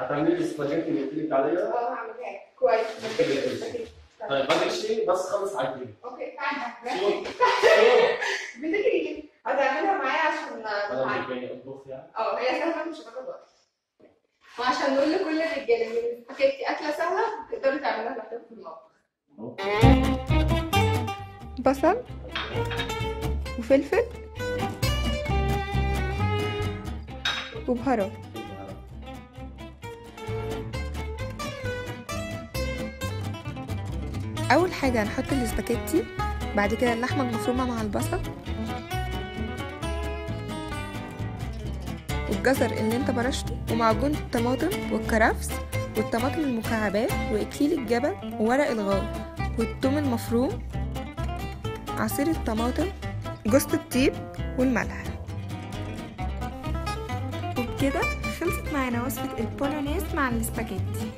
هتعملي لي السباجيتي اللي قلت لك عليها. آه هعملها لك كويس. طيب بعد الشيء بس خلص عجينه okay تعالى شو؟ بتجري هتعملها معايا عشان يعني أطبخ يعني. آه هي سهلة مش هتاخد وقت. وعشان نقول لكل الرجالة إن سباجيتي أكلة سهلة تقدروا تعملوها لوحدكم في المطبخ. بصل. وفلفل. وبهارات. أول حاجة هنحط الاسباجيتي بعد كده اللحمة المفرومة مع البصل. والجزر اللي انت برشته ومعجون الطماطم والكرفس والطماطم المكعبات وإكليل الجبل وورق الغار والثوم المفروم عصير الطماطم جوز الطيب والملح. وبكده خلصت معانا وصفة البولونيز مع الاسباجيتي